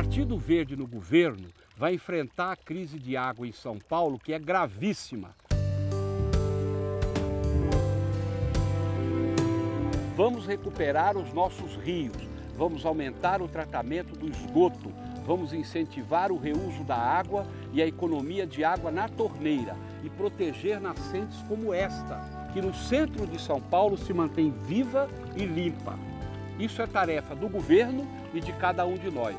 Partido Verde no governo vai enfrentar a crise de água em São Paulo, que é gravíssima. Vamos recuperar os nossos rios, vamos aumentar o tratamento do esgoto, vamos incentivar o reuso da água e a economia de água na torneira e proteger nascentes como esta, que no centro de São Paulo se mantém viva e limpa. Isso é tarefa do governo e de cada um de nós.